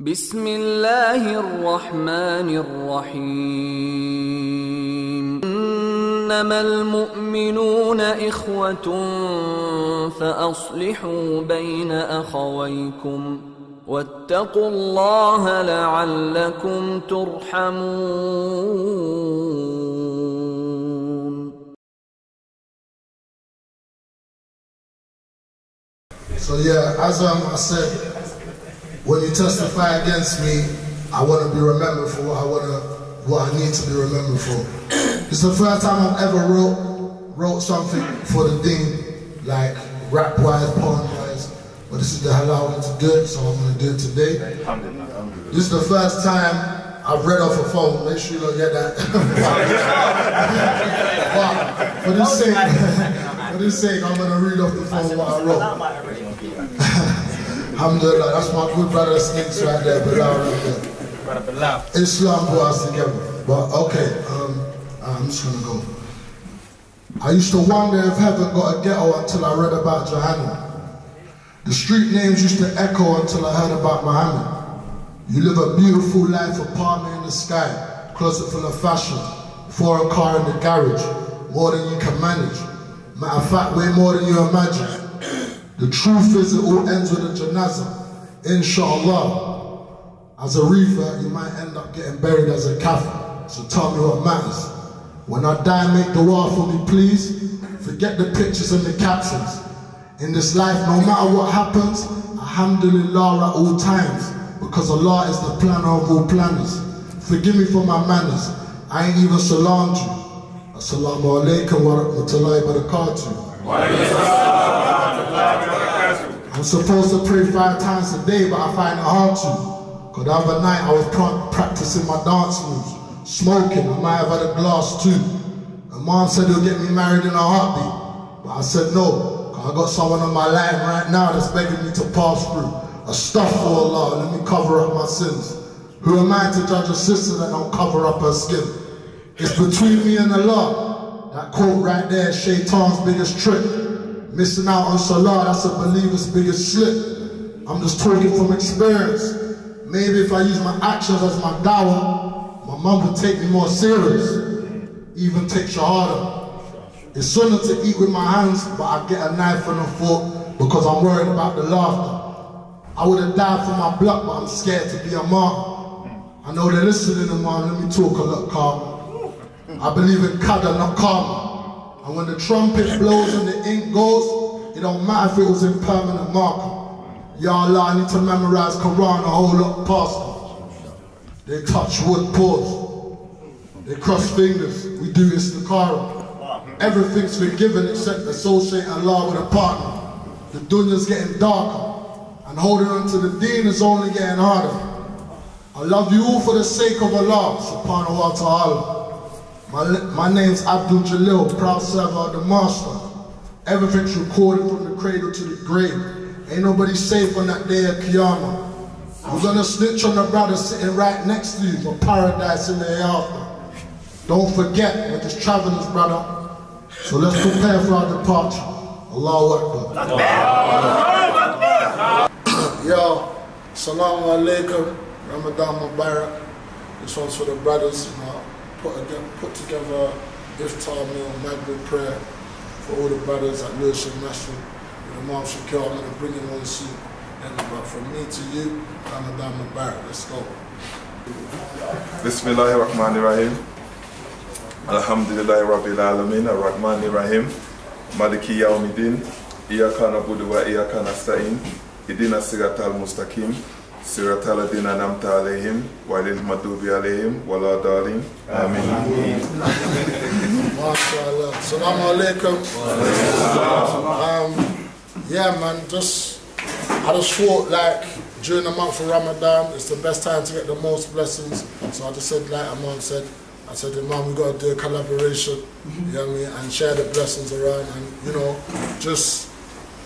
بسم الله الرحمن الرحيم. إنما المؤمنون إخوة فأصلحوا بين أخويكم واتقوا الله لعلكم ترحمون. Um, I said, when you testify against me, I want to be remembered for what I want to, what I need to be remembered for. It's the first time I've ever wrote wrote something for the thing, like rap wise, poem wise. But this is the halal way to do it, so I'm gonna do it today. This is the first time I've read off a phone. Make sure you don't get that. but for this sake, for this sake, I'm gonna read off the phone what I wrote. Alhamdulillah, that's my good brother Sneaks right there, Bilal right there. Islam brought us together. But okay, um, I'm just gonna go. I used to wonder if heaven got a ghetto until I read about Jahannam. The street names used to echo until I heard about Muhammad. You live a beautiful life, a apartment in the sky, closet full of fashion, foreign car in the garage, more than you can manage. Matter of fact, way more than you imagine. The truth is it all ends with a janazah, inshallah. As a reefer, you might end up getting buried as a kafir. So tell me what matters. When I die, make du'a for me, please. Forget the pictures and the captions. In this life, no matter what happens, alhamdulillah at all times. Because Allah is the planner of all planners. Forgive me for my manners. I ain't even salamed you. Assalamu alaikum wa rahmatullahi wa barakatuh. I'm supposed to pray five times a day, but I find it hard to. Because the other night I was pra- practicing my dance moves, smoking. I might have had a glass too. And mom said he'll get me married in a heartbeat. But I said no, because I got someone on my line right now that's begging me to pass through. Astaghfirullah, let me cover up my sins. Who am I to judge a sister that don't cover up her skin? It's between me and Allah. That quote right there, Shaitan's biggest trick. Missing out on Salah, that's a believer's biggest slip. I'm just talking from experience. Maybe if I use my actions as my dawah, my mum would take me more serious. Even take Shahada. It's sunnah to eat with my hands, but I get a knife and a fork because I'm worried about the laughter. I would have died for my blood, but I'm scared to be a martyr. I know they're listening to mom, let me talk a lot calmer. I believe in qadar, not karma. And when the trumpet blows and the ink goes, it don't matter if it was in permanent marker. Y'all I need to memorize Quran a whole lot faster. They touch wood paws. They cross fingers. We do istikhara. Everything's forgiven except associating Allah with a partner. The dunya's getting darker. And holding on to the deen is only getting harder. I love you all for the sake of Allah, subhanahu wa ta'ala. My, my name's Abdul Jalil, proud servant of the Master. Everything's recorded from the cradle to the grave. Ain't nobody safe on that day of Qiyamah. I'm gonna snitch on the brother sitting right next to you for paradise in the hereafter. Don't forget, we're just travelers, brother. So let's prepare for our departure. Allahu Akbar. Yo, Salaam Alaikum, Ramadan Mubarak. This one's for the brothers, you know put, again, put together iftar meal, Maghrib prayer for all the brothers at Lewisham National with Imam Shakeel. I'm going to bring in one soon. And but from me to you, Ramadan Mubarak. Let's go. Bismillahir Rahmanir Rahim. Alhamdulillah Rabbil Alamin Ar-Rahmanir Rahim. Maliki Yawmiddin. Iyaka na'budu wa iyaka nasta'in. Idina siratal mustaqim. صراط الذين أنعمت عليهم غير المغضوب عليهم ولا الضالين آمين MashaAllah. Assalamu alaikum. Um, yeah, man, just, I just thought like during the month of Ramadan, it's the best time to get the most blessings. So I just said, like Imam said, I said, Imam, we got to do a collaboration, you know what I mean, and share the blessings around and, you know, just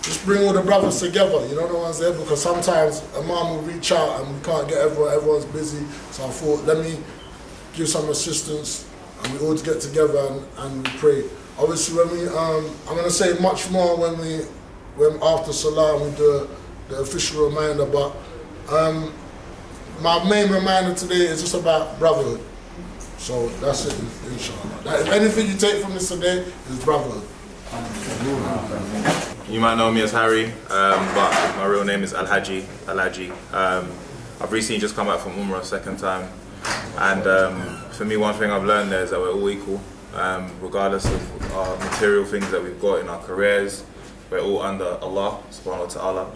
just bring all the brothers together, you know the ones there, because sometimes a mom will reach out and we can't get everyone, everyone's busy. So I thought, let me give some assistance and we all get together and, and we pray. Obviously, when we, um, I'm going to say much more when we, when after Salah we do the official reminder, but um, my main reminder today is just about brotherhood. So that's it, inshallah. That, if anything you take from this today is brotherhood. You might know me as Harry, um, but my real name is Alhaji. Alhaji. Um, I've recently just come back from Umrah second time, and um, for me, one thing I've learned there is that we're all equal, um, regardless of our material things that we've got in our careers. We're all under Allah subhanahu wa ta'ala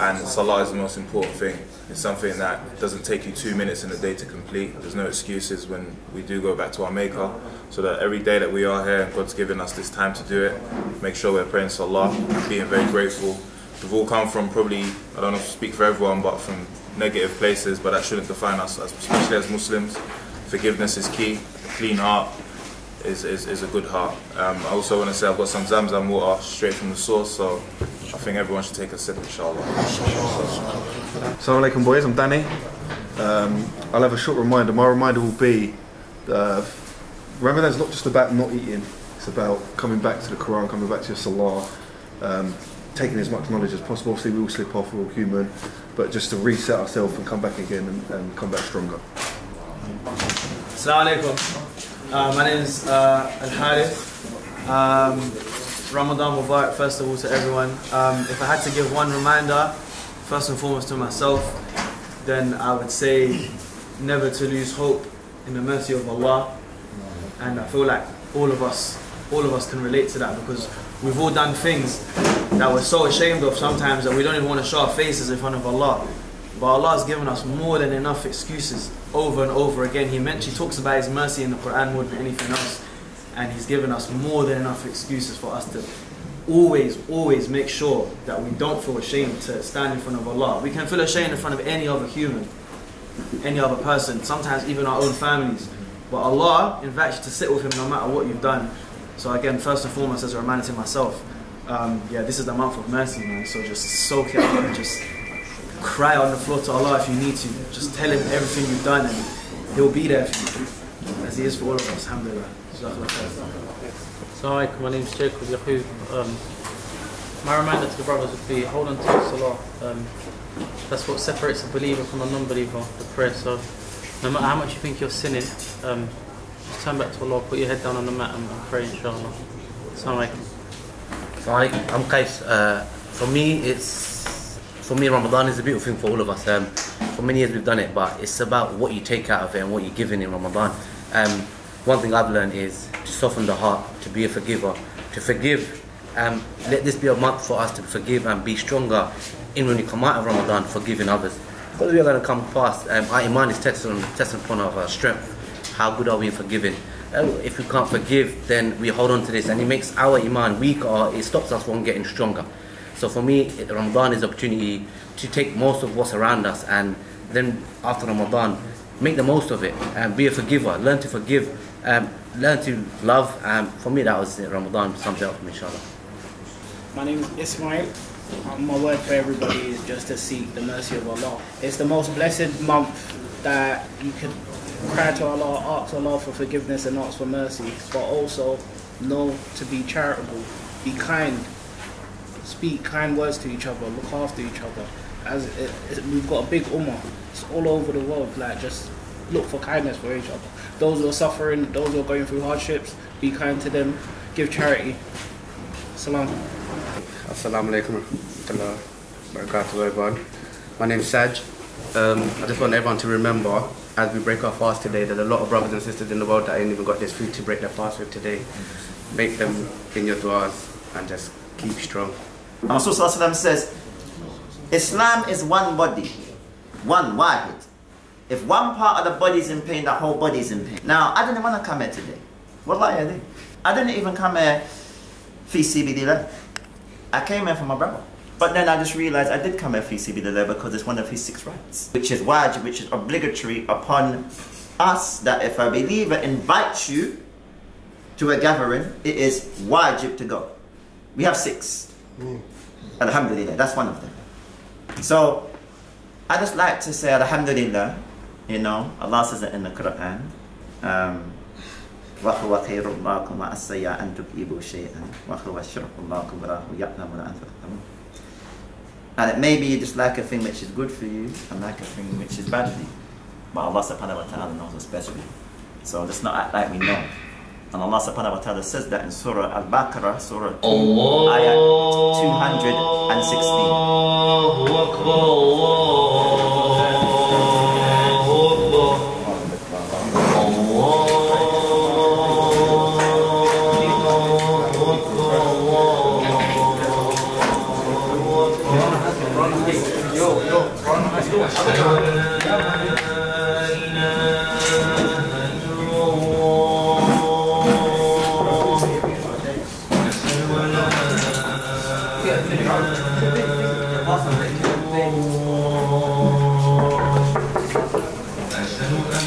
and Salah is the most important thing. It's something that doesn't take you two minutes in a day to complete. There's no excuses when we do go back to our maker. So that every day that we are here God's given us this time to do it, make sure we're praying Salah, being very grateful. We've all come from probably, I don't know speak for everyone, but from negative places, but that shouldn't define us, especially as Muslims. Forgiveness is key, clean heart, is, is, is a good heart. Um, I also want to say I've got some Zamzam water straight from the source, so I think everyone should take a sip, inshallah. Assalamu alaikum boys, I'm Danny. Um, I'll have a short reminder. My reminder will be uh, Ramadan's not just about not eating, it's about coming back to the Quran, coming back to your Salah, um, taking as much knowledge as possible. Obviously, we all slip off, we're all human, but just to reset ourselves and come back again and, and come back stronger. Assalamu alaikum. Uh, my name is uh, Al Harith. Um, Ramadan Mubarak, first of all, to everyone. Um, if I had to give one reminder, first and foremost to myself, then I would say never to lose hope in the mercy of Allah. And I feel like all of us, all of us can relate to that because we've all done things that we're so ashamed of sometimes that we don't even want to show our faces in front of Allah. But Allah has given us more than enough excuses over and over again. He mentioned, he talks about His mercy in the Quran more than anything else. And He's given us more than enough excuses for us to always, always make sure that we don't feel ashamed to stand in front of Allah. We can feel ashamed in front of any other human, any other person, sometimes even our own families. But Allah invites you to sit with Him no matter what you've done. So again, first and foremost, as a reminder to myself, um, yeah, this is the month of mercy, man. So just soak it up and just cry on the floor to Allah if you need to. Just tell Him everything you've done and He'll be there for you. As He is for all of us, alhamdulillah. Assalamu alaikum, my name is Jacob Yaqub. Um, my reminder to the brothers would be hold on to Salah. Um, that's what separates a believer from a non-believer, the prayer. So no matter how much you think you're sinning, um, just turn back to Allah, put your head down on the mat and, and pray inshallah. Assalamu alaikum. Assalamu alaikum. I'm Qais. Uh, for me, it's for me, Ramadan is a beautiful thing for all of us. Um, for many years we've done it, but it's about what you take out of it and what you're giving in Ramadan. Um, one thing I've learned is to soften the heart, to be a forgiver, to forgive. Um, let this be a month for us to forgive and be stronger in when we come out of Ramadan, forgiving others. Because we are going to come past, um, our iman is tested on tested upon of our strength. How good are we in forgiving? Uh, if we can't forgive, then we hold on to this, and it makes our iman weaker. It stops us from getting stronger. So for me, Ramadan is opportunity to take most of what's around us and then after Ramadan, make the most of it and be a forgiver. Learn to forgive, um, learn to love. Um, for me, that was Ramadan, sums it up inshallah. My name is Ismail. Um, my word for everybody is just to seek the mercy of Allah. It's the most blessed month that you can cry to Allah, ask Allah for forgiveness and ask for mercy, but also know to be charitable, be kind, speak kind words to each other, look after each other. As it, it, we've got a big ummah, it's all over the world. Like just look for kindness for each other. Those who are suffering, those who are going through hardships, be kind to them. Give charity. Salam. Assalamu alaikum barakatuh everyone. My name is Saj. Um, I just want everyone to remember as we break our fast today, there's a lot of brothers and sisters in the world that ain't even got this food to break their fast with today. Make them in your du'as and just keep strong. Rasul says, Islam is one body, one wahid. If one part of the body is in pain, the whole body is in pain. Now, I didn't want to come here today. Wallahi, I didn't. I didn't even come here fi CBD I came here for my brother. But then I just realized I did come here fi CBD because it's one of his six rights, which is wajib, which is obligatory upon us that if a believer invites you to a gathering, it is wajib to go. We have six. Mm. Alhamdulillah, that's one of them. So, I just like to say Alhamdulillah, you know, Allah says it in the Quran. Um, وهو خير الله كما السيا أن تبئبوا شيئا وهو الشرق الله كبراه يعلم And it may be just like a thing which is good for you and like a thing which is bad for you. but Allah subhanahu wa ta'ala knows us best. So let's not act like we know. And Allah subhanahu wa ta'ala says that in Surah Al-Baqarah, Surah 2, Ayat أشهد أن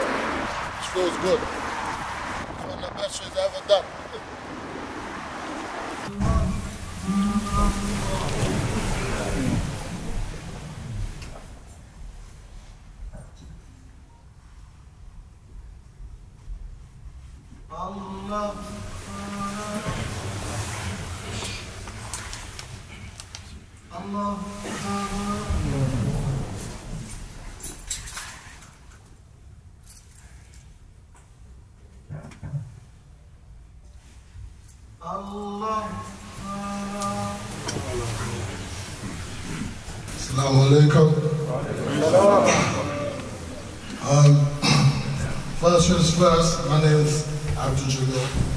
Um, first, my name is Abdul Jalil.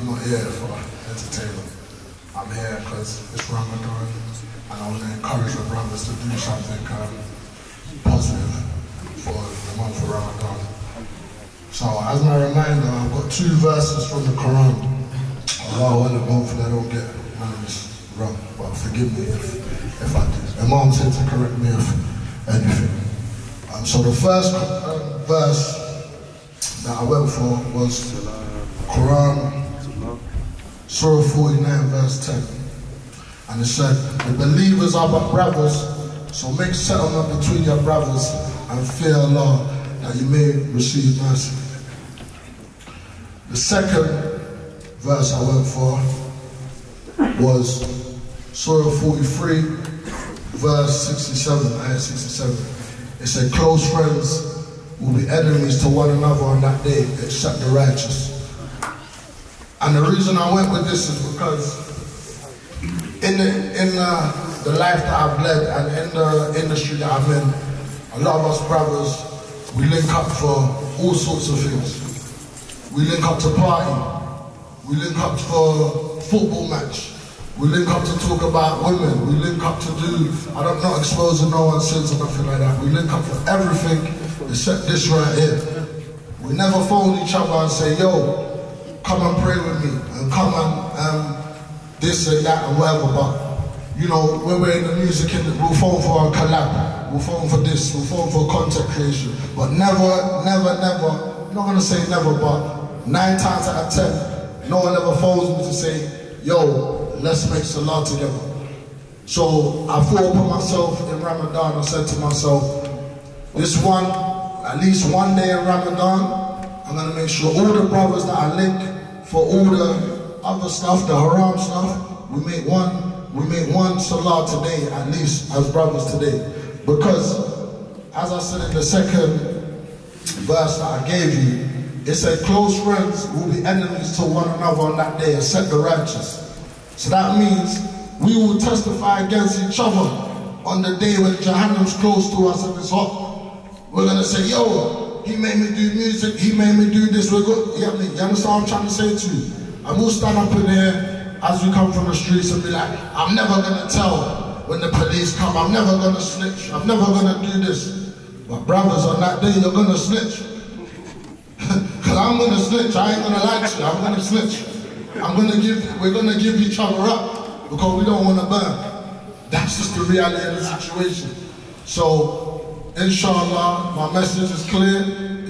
I'm not here for entertainment. I'm here because it's Ramadan and I want to encourage the brothers to do something um, positive for the month of Ramadan. So as my reminder, I've got two verses from the Quran. Allah well, hopefully I don't get names wrong, but forgive me if, if I do. Imam said to correct me if anything. Um, so the first um, verse that I went for was Quran 49 verse 10. And it said, the believers are but brothers, so make settlement between your brothers and fear Allah that you may receive mercy. The second verse I went for was Surah 43, verse 67, ayah 67. It said, close friends will be enemies to one another on that day except the righteous. And the reason I went with this is because in the, in the, the life that I've led and in the industry that I'm in, a lot of us brothers, we link up for all sorts of things. We link up to party. We link up for football match. We link up to talk about women. We link up to do, I don't know, exposing no one's sins or nothing like that. We link up for everything except this right here. We never phone each other and say, yo, come and pray with me and come and um, this and that and whatever. But you know, when we're in the music, we'll phone for a collab, we'll phone for this, we'll phone for content creation. But never, never, never, I'm not gonna say never, but nine times out of ten, no one ever phones me to say, yo, let's make salah together. So I thought upon myself in Ramadan, I said to myself, this one, at least one day in Ramadan, I'm gonna make sure all the brothers that I link for all the other stuff, the haram stuff, we make one, we make one salah today, at least as brothers today. Because as I said in the second verse that I gave you, it said close friends will be enemies to one another on that day, except the righteous. So that means we will testify against each other on the day when Jahannam's close to us and it's hot. We're gonna say, yo, he made me do music, he made me do this, we're good. You, you understand what I'm trying to say to you? And we'll stand up in here as we come from the streets and be like, I'm never gonna tell when the police come, I'm never gonna snitch, I'm never gonna do this. But brothers, on that day, you're gonna snitch. Cause I'm gonna snitch, I ain't gonna lie to you, I'm gonna snitch. I'm gonna give, we're gonna give each other up because we don't wanna burn. That's just the reality of the situation. So, inshallah, my message is clear.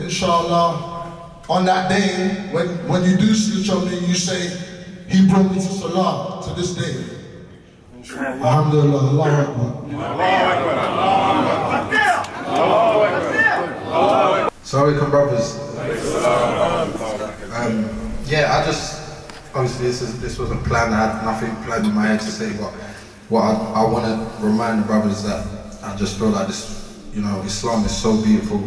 Inshallah, on that day, when, when you do snitch on me, you say, he brought me to Salah to this day. Alhamdulillah, Allah Akbar. Sorry, come brothers. Um, yeah, I just obviously this is this wasn't planned. I had nothing planned in my head to say, but what I, I want to remind the brothers that I just feel like this, you know, Islam is so beautiful.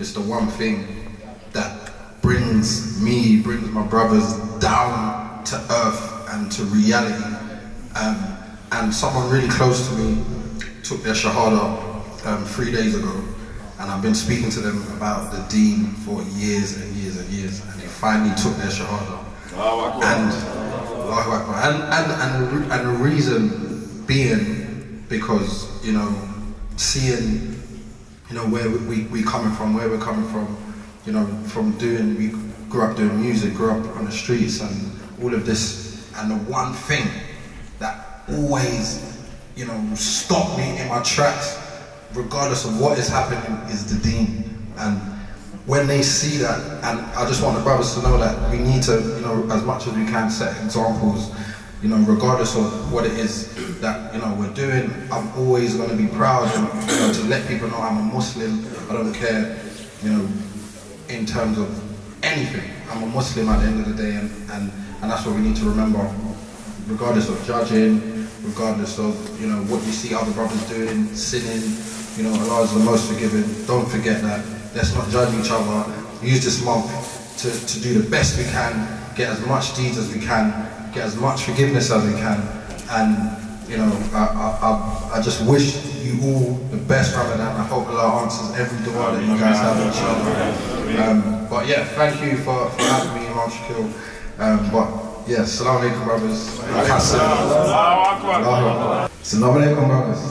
It's the one thing that brings me, brings my brothers down to earth and to reality. Um, and someone really close to me took their shahada um, three days ago, and I've been speaking to them about the deen for years and years and years, and they finally took their shahada. And, and, and, and, and the reason being because, you know, seeing, you know, where we, we, coming from, where we're coming from, you know, from doing, we grew up doing music, grew up on the streets and all of this, and the one thing that always, you know, stopped me in my tracks, regardless of what is happening, is the deen. And when they see that, and I just want the brothers to know that we need to, you know, as much as we can set examples, you know, regardless of what it is that, you know, we're doing, I'm always going to be proud and, you know, to let people know I'm a Muslim. I don't care, you know, in terms of anything. I'm a Muslim at the end of the day, and, and, and that's what we need to remember, regardless of judging, regardless of, you know, what you see other brothers doing, sinning, you know, Allah is the most forgiving. Don't forget that. Let's not judge each other. Use this month to, to do the best we can, get as much deeds as we can, get as much forgiveness as we can. And, you know, I, I, I, I just wish you all the best Ramadan. I hope Allah answers every dua that you guys have, inshallah. Um, but yeah, thank you for, for having me, Imam Shakeel. Um, but yeah, salam alaikum brothers. Salam alaikum brothers.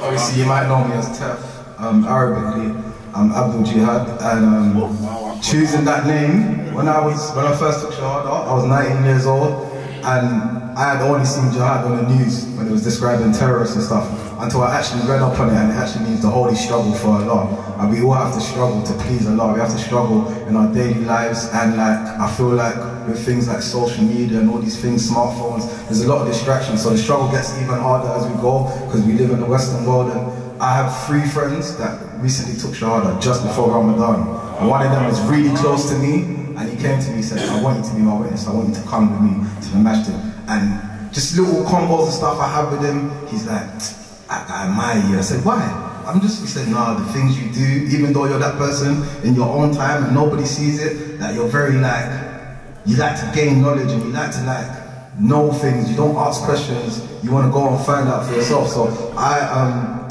Obviously you might know me as Tef. Um, Arabically, I'm Abdul Jihad and um, choosing that name when I was when I first took Shahada, I was 19 years old and I had only seen jihad on the news when it was describing terrorists and stuff until I actually read up on it and it actually means the holy struggle for Allah. And we all have to struggle to please Allah. We have to struggle in our daily lives and like I feel like with things like social media and all these things, smartphones, there's a lot of distractions. So the struggle gets even harder as we go because we live in the Western world and I have three friends that recently took Shahada just before Ramadan. And one of them is really close to me and he came to me and said, I want you to be my witness, I want you to come with me to the masjid. And just little combos and stuff I have with him, he's like, I, I admire you. I said, why? I'm just, he said, nah, the things you do, even though you're that person in your own time and nobody sees it, that you're very like, you like to gain knowledge and you like to like know things, you don't ask questions, you want to go and find out for yourself. So I, um,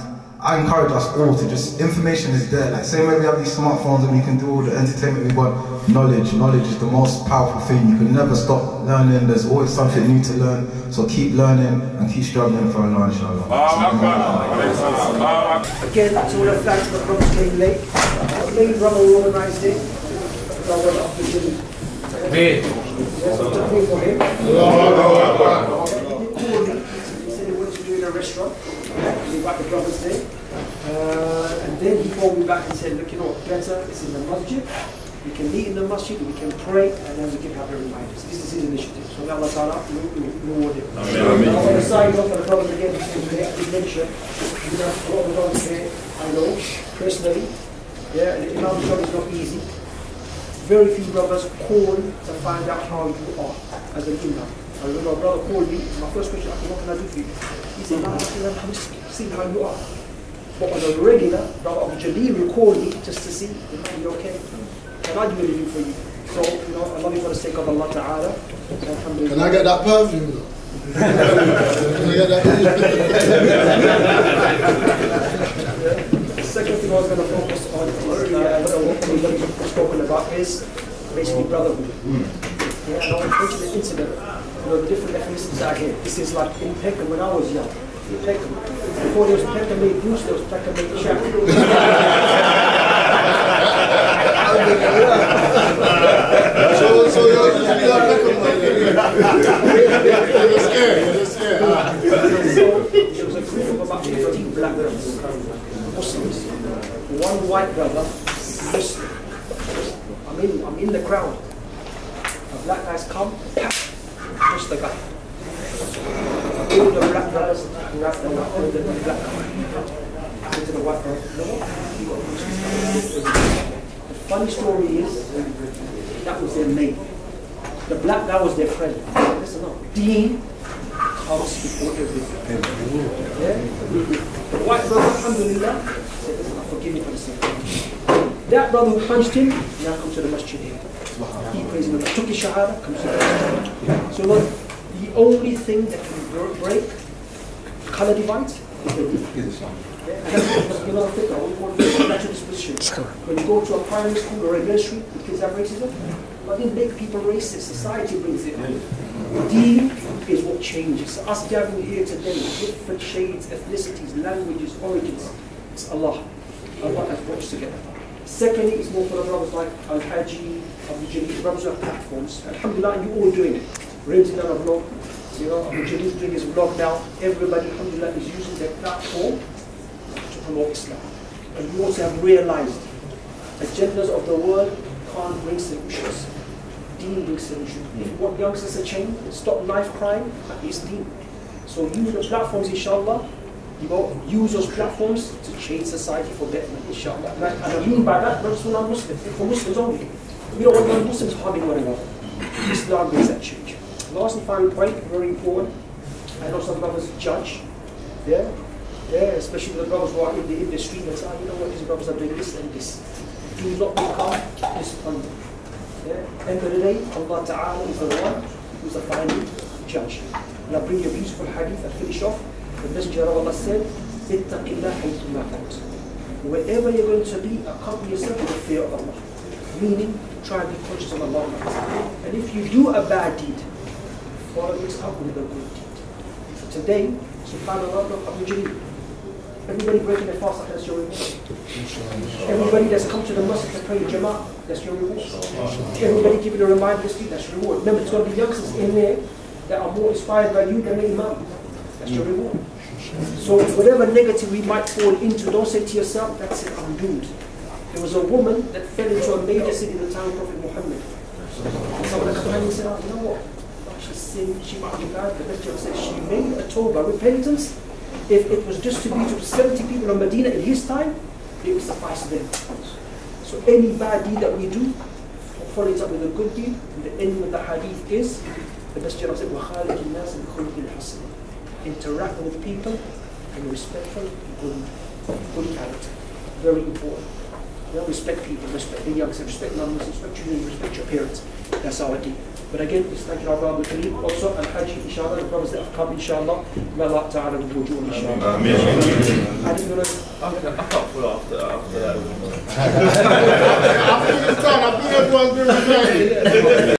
I encourage us all to just, information is there. Like same way we have these smartphones and we can do all the entertainment we want, knowledge, knowledge is the most powerful thing. You can never stop learning, there's always something new to learn. So keep learning and keep struggling for Allah inshallah. Again, that's all the thanks the brothers came late. The main brother organised it. So I went up to him. Hey. Yeah, so to pay for him. He called me. He said he wants to do in a restaurant. Yeah, we got the brothers there. Uh, and then he called me back and said, look, you know what, better, it's in the masjid. We can meet in the masjid, we can pray, and then we can have a reminder. This is his initiative. So may Allah Ta'ala reward him. Amen. I want to sign off for the brothers again, because we have to mention, you know, a lot of the brothers here, I know, personally, yeah, the Imam job is not easy. Very few brothers call to find out how you are as an Imam. I remember a brother called me, my first question, what can I do for you? He said, I'm just seeing how you are. But on a regular, Jalil will call me just to see, Imam, you okay? Can I do anything for you? So, you know, I love you for the sake of Allah Ta'ala. Can I get that perfume though? Can I get that The second thing I was going to focus on is uh, what we've spoken about is basically brotherhood. Yeah, and the incident. You know, the different ethnicities out here. This is like in Peckham when I was young. Peckham. Before there was Peckham made Bruce, there was Peckham made So, so you're, you're Peckham, man. You're scared, you're scared. So there was a group of about 15 black brothers, Muslims. One white brother, Muslim. I'm in, I'm in the crowd. The black guys come, pap, push the guy. All the black brothers grab the white the, the black guy. Say to the white brother, you know what? You got to push this. The funny story is, that was their mate. The black guy was their friend. Listen up. Dean before everything. Yeah? The white brother, alhamdulillah, said, listen, forgive you for the sin. That brother who punched him, now comes to the masjid here. He prays in the took his shahada, comes to the masjid. So look, the only thing that can break color divides is the deen. Yeah, and that's what- you know, think of, we call it natural disposition. When you go to a primary school or a nursery, the kids have racism. But didn't make people racist. Society brings it. Deen is what changes. So us gathering here today, different shades, ethnicities, languages, origins. It's Allah. Allah has brought us together. Secondly, it's more for the brothers like Al Haji, Abu Jalil, brothers who have platforms. Alhamdulillah, you all doing it. Ramsey done a vlog. You know, Abu Jalil's doing his vlog now. Everybody, alhamdulillah, is using their platform to promote Islam. And you also have realized agendas of the world can't bring solutions. Deen brings solutions. If you want youngsters to change, stop knife crime, it's deen. So use the platforms, inshallah. You know, use those platforms to change society for betterment, inshallah. And I, and I mean by that, not just for non-Muslims, for Muslims only. We don't want non-Muslims harming one another. Islam brings that change. Last and final point, very important. I know some brothers judge. Yeah? Yeah, especially the brothers who are in the industry and say, "Ah, you know what, these brothers are doing this and this do not become despondent. Yeah? And Allah Ta'ala is the one who is the final judge. And I bring you a beautiful hadith, I finish off. The Messenger of Allah said, Wherever you're going to be, accompany yourself with the fear of Allah. Meaning, try and be conscious of Allah. And if you do a bad deed, follow it up with a good deed. So today, subhanAllah, Abu Jareem, Everybody breaking their fast, that's your reward. Everybody that's come to the mosque to pray Jama'ah, that's your reward. Everybody giving a reminder this week, that's your reward. Remember, it's going to be youngsters in there that are more inspired by you than the Imam. That's your reward. So whatever negative we might fall into, don't say to yourself, that's it, I'm doomed. There was a woman that fell into a major city in the time of Prophet Muhammad. Some of the companions said, oh, you know what? She sinned, she might be bad, but Messenger said she made a tawbah, repentance If it was distributed to 70 people in Medina in his time, it would suffice them. So any bad deed that we do, follow it up with a good deed. And the end of the hadith is, the Messenger said, وَخَالِقِ النَّاسِ بِخُلْقٍ حَسَنٍ Interact with people in respectful, good, good character. Very important. You know, respect people, respect the youngsters, respect non-Muslims, respect your respect your parents. That's our deed. But again, it's thank you brother Kareem. Also, Al Hajj, inshallah, the brothers that have come, inshallah, may Allah Ta'ala reward you, inshallah. Ameen. I didn't know I can't pull after, after that. After this time, I think everyone's doing the same.